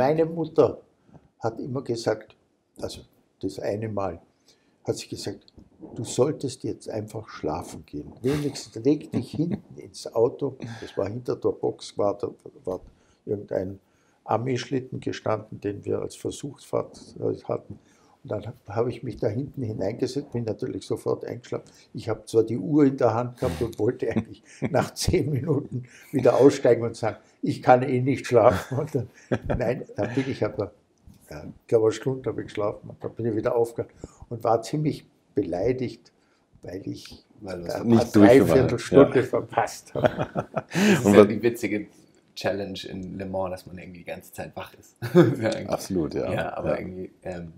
meine Mutter hat immer gesagt, also das eine Mal, hat sie gesagt, du solltest jetzt einfach schlafen gehen. Wenigstens leg dich hinten ins Auto. Das war hinter der Box, war, da, war irgendein Armeeschlitten gestanden, den wir als Versuchsfahrt äh, hatten. Und dann habe ich mich da hinten hineingesetzt, bin natürlich sofort eingeschlafen. Ich habe zwar die Uhr in der Hand gehabt und wollte eigentlich nach zehn Minuten wieder aussteigen und sagen, ich kann eh nicht schlafen. Und dann, nein, dann bin ich aber, ja, ich glaube eine Stunde habe ich geschlafen und dann bin ich wieder aufgehört und war ziemlich beleidigt, weil ich Weil da das eine nicht Dreiviertelstunde Ja. verpasst habe. Das ist Und ja die witzige Challenge in Le Mans, dass man irgendwie die ganze Zeit wach ist. Ja, Absolut, ja. ja, aber ja. irgendwie ähm,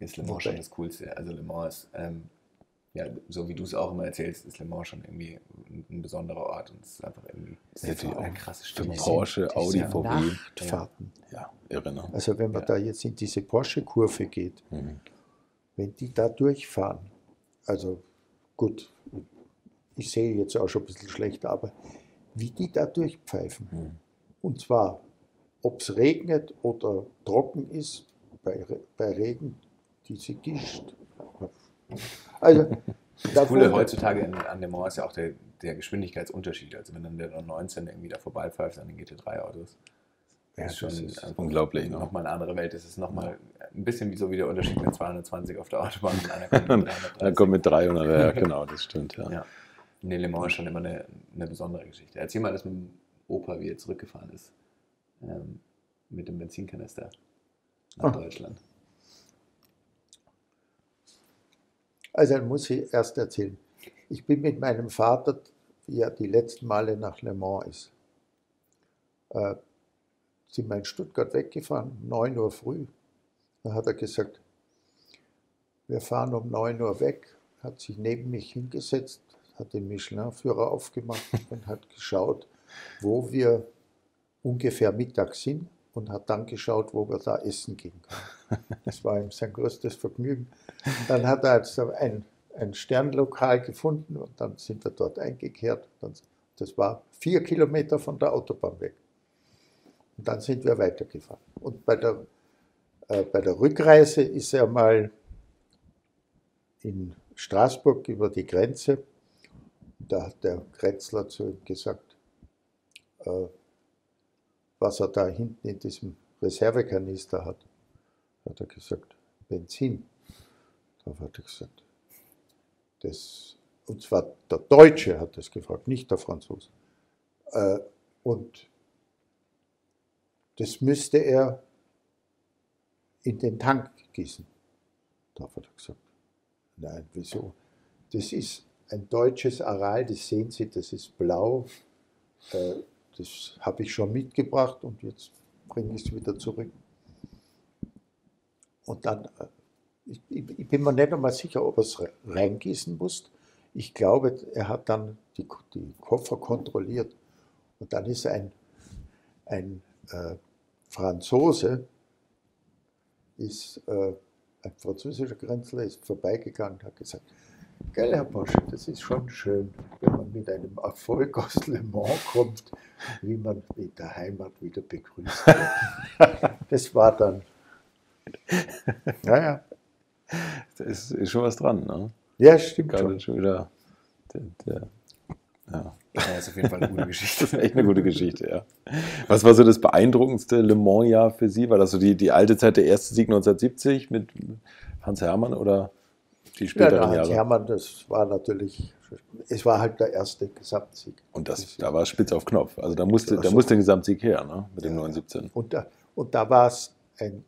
ist Le Mans schon das Coolste. Also Le Mans ist, ähm, ja, so wie du es auch immer erzählst, ist Le Mans schon irgendwie ein, ein besonderer Ort und es ist einfach irgendwie ist eine auch krasse für Stimmung. Porsche, Diese Audi, VW. Nachtfahrten. Ja, irre, ne? Also wenn man Ja. da jetzt in diese Porsche-Kurve geht, Mhm. wenn die da durchfahren, also gut, ich sehe jetzt auch schon ein bisschen schlecht, aber wie die da durchpfeifen, Mhm. und zwar, ob es regnet oder trocken ist, bei, Re- bei Regen diese Gischt. Also, da Das Coole heutzutage in, an Le Mans ist ja auch der, der Geschwindigkeitsunterschied. Also wenn dann der 19 irgendwie da vorbeipfeift an den GT3-Autos. Ja, Das ist schon ist unglaublich, ne? Nochmal eine andere Welt. Das ist nochmal ein bisschen wie so wie der Unterschied mit 220 auf der Autobahn und einer kommt mit 330. Dann kommt mit 300, ja, genau, das stimmt, ja. Ja. Nee, Le Mans ist schon immer eine, eine besondere Geschichte. Erzähl mal das mit dem Opa, wie er zurückgefahren ist. Ähm, mit dem Benzinkanister nach Ah. Deutschland. Also dann muss ich erst erzählen. Ich bin mit meinem Vater, wie er die letzten Male nach Le Mans ist, äh, sind wir in Stuttgart weggefahren, 9 Uhr früh. Da hat er gesagt, wir fahren um 9 Uhr weg, hat sich neben mich hingesetzt, hat den Michelin-Führer aufgemacht und hat geschaut, wo wir ungefähr Mittag sind und hat dann geschaut, wo wir da essen gehen können. Das war ihm sein größtes Vergnügen. Dann hat er also ein, ein Sternlokal gefunden und dann sind wir dort eingekehrt. Das war vier Kilometer von der Autobahn weg. Und dann sind wir weitergefahren. Und bei der, äh, bei der Rückreise ist er mal in Straßburg über die Grenze. Da hat der Grenzler zu ihm gesagt, äh, was er da hinten in diesem Reservekanister hat. Hat er gesagt, Benzin. Da hat er gesagt, das, und zwar der Deutsche hat das gefragt, nicht der Franzose. Äh, und das müsste er in den Tank gießen. Da hat er gesagt, nein, wieso? Das ist ein deutsches Aral, das sehen Sie, das ist blau. Äh, das habe ich schon mitgebracht und jetzt bringe ich es wieder zurück. Und dann, äh, ich, ich bin mir nicht einmal sicher, ob er es re- reingießen muss. Ich glaube, er hat dann die, die Koffer kontrolliert und dann ist ein, ein äh, Franzose, ist, äh, ein französischer Grenzler ist vorbeigegangen und hat gesagt, Gell, Herr Porsche, das ist schon schön, wenn man mit einem Erfolg aus Le Mans kommt, wie man in der Heimat wieder begrüßt wird. Das war dann. Naja, Da ist, ist schon was dran, ne? ja, stimmt Gerade schon. schon wieder. Der, der, ja, Ja, ist auf jeden Fall eine gute das Geschichte. ist echt eine gute Geschichte, ja. Was war so das beeindruckendste Le Mans-Jahr für Sie? War das so die, die alte Zeit, der erste Sieg 1970 mit Hans Hermann oder die Ja, späteren Hans Jahre? Hermann, das war natürlich, es war halt der erste Gesamtsieg. Und das, da war es spitz auf Knopf. Also da musste, da musste ein Gesamtsieg her, ne? Mit dem Ja. 917. Und da, und da war es ein,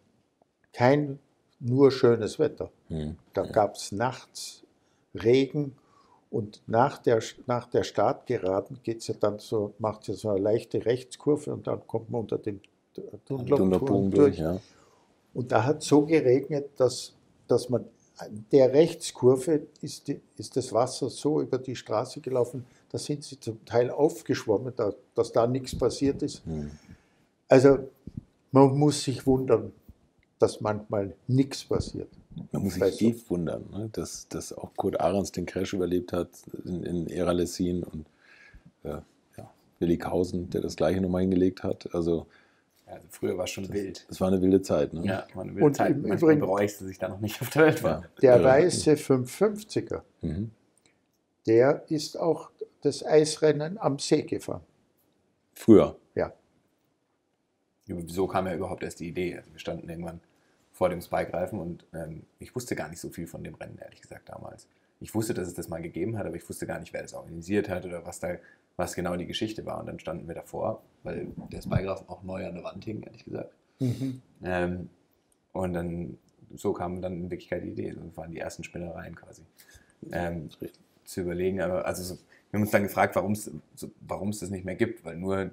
kein nur schönes Wetter. Hm. Da gab es nachts Regen und nach der, nach der Startgeraden geht's ja dann so, macht ja so eine leichte Rechtskurve und dann kommt man unter dem Dunderbogen durch, ja. Und da hat so geregnet, dass, dass man an der Rechtskurve ist, die, ist das Wasser so über die Straße gelaufen, da sind sie zum Teil aufgeschwommen, da, dass da nichts passiert ist. Hm. Also man muss sich wundern, dass manchmal nichts passiert. Man muss sich eh wundern, ne? dass, dass auch Kurt Ahrens den Crash überlebt hat in, in Eralessin und äh, ja, Willi Kausen, der das gleiche nochmal hingelegt hat. Also Also früher war es schon Das, wild. das war eine wilde Zeit. Ne? Ja, war eine wilde Und Zeit. Manchmal Übrigen- bereue ich, dass ich da noch nicht auf der Welt war. Der weiße 550er, Mhm. der ist auch das Eisrennen am See gefahren. Früher. Ja. Ja, So kam ja überhaupt erst die Idee. Also wir standen irgendwann vor dem Spike-Reifen und ähm, ich wusste gar nicht so viel von dem Rennen, ehrlich gesagt, damals. Ich wusste, dass es das mal gegeben hat, aber ich wusste gar nicht, wer das organisiert hat oder was da, was genau die Geschichte war. Und dann standen wir davor, weil der Spike-Reifen auch neu an der Wand hing, ehrlich gesagt. Ähm, und dann, so kam dann in Wirklichkeit die Idee. So waren die ersten Spinnereien quasi. Ähm, zu überlegen, aber also so, wir haben uns dann gefragt, warum es so, das nicht mehr gibt, weil nur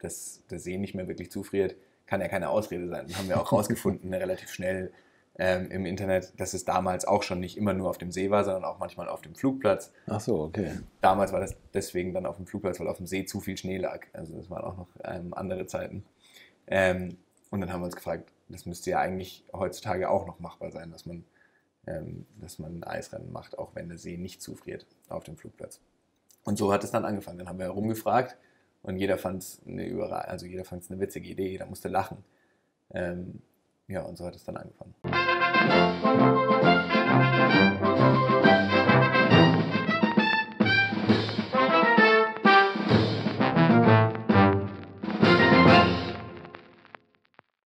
dass der See nicht mehr wirklich zufriert, kann ja keine Ausrede sein. Das haben wir auch rausgefunden, relativ schnell ähm, im Internet, dass es damals auch schon nicht immer nur auf dem See war, sondern auch manchmal auf dem Flugplatz. Ach so, okay. Damals war das deswegen dann auf dem Flugplatz, weil auf dem See zu viel Schnee lag. Also das waren auch noch ähm, andere Zeiten. Ähm, und dann haben wir uns gefragt, das müsste ja eigentlich heutzutage auch noch machbar sein, dass man, ähm, dass man ein Eisrennen macht, auch wenn der See nicht zufriert auf dem Flugplatz. Und so hat es dann angefangen. Dann haben wir herumgefragt und jeder fand es eine Überra also jeder fand es eine witzige Idee, jeder musste lachen. Ähm, ja, und so hat es dann angefangen. Thank you.